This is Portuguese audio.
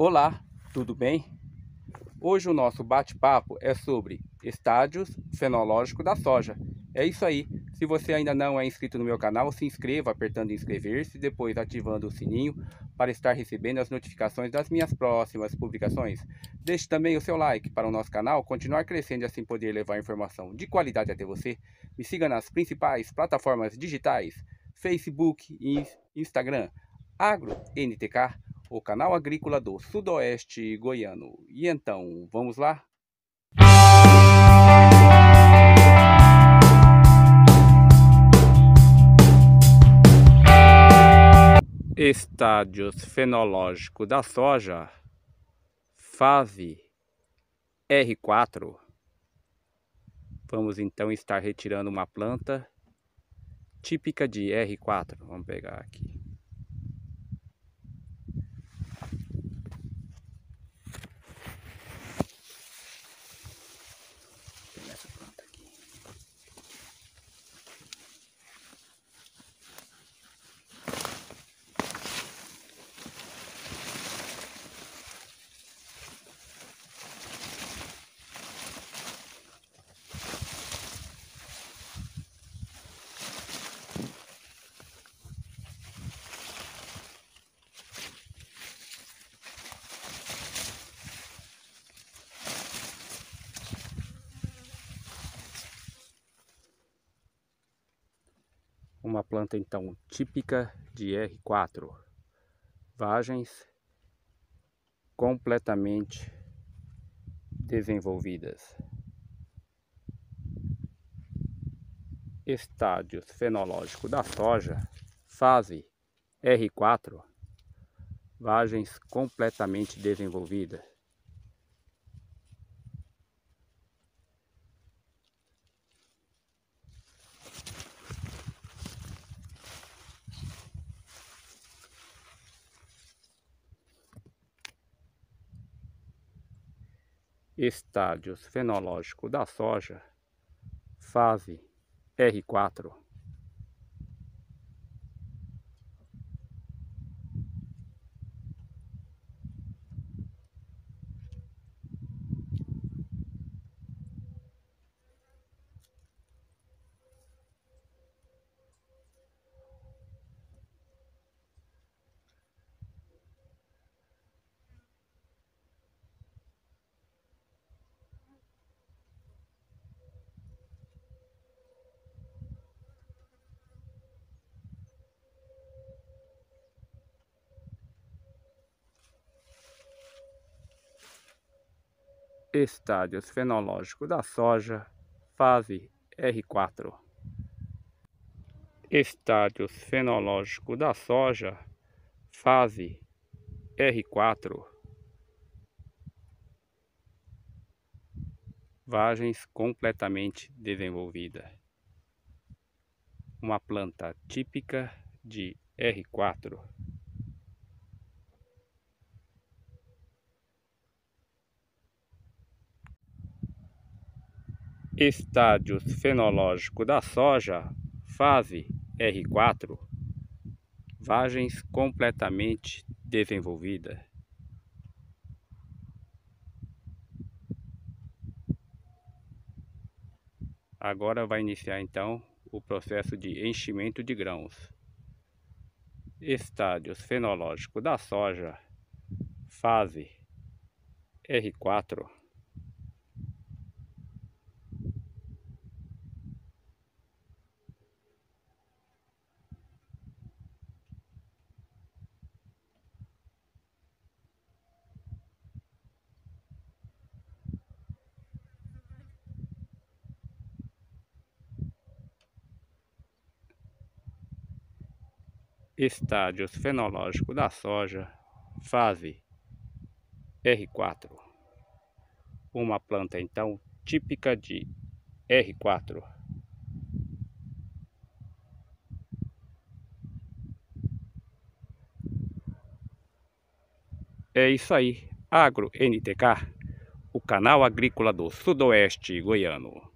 Olá, tudo bem? Hoje o nosso bate-papo é sobre estádios fenológicos da soja. É isso aí. Se você ainda não é inscrito no meu canal, se inscreva apertando inscrever-se e depois ativando o sininho para estar recebendo as notificações das minhas próximas publicações. Deixe também o seu like para o nosso canal continuar crescendo e assim poder levar informação de qualidade até você. Me siga nas principais plataformas digitais, Facebook e Instagram, AgroNTK o canal agrícola do Sudoeste Goiano. E então, vamos lá? Estádios fenológico da soja, fase R4. Vamos então estar retirando uma planta típica de R4. Vamos pegar aqui. Uma planta então típica de R4, vagens completamente desenvolvidas. Estádios fenológico da soja, fase R4, vagens completamente desenvolvidas. Estádios fenológicos da soja, fase R4. Estádios fenológicos da soja, fase R4. Estádios fenológicos da soja, fase R4. Vagens completamente desenvolvida. Uma planta típica de R4. Estádios fenológico da soja, fase R4, vagens completamente desenvolvida. Agora vai iniciar então o processo de enchimento de grãos. Estádios fenológico da soja, fase R4. Estádios fenológicos da soja, fase R4. Uma planta então típica de R4. É isso aí, Agro NTK, o canal agrícola do Sudoeste Goiano.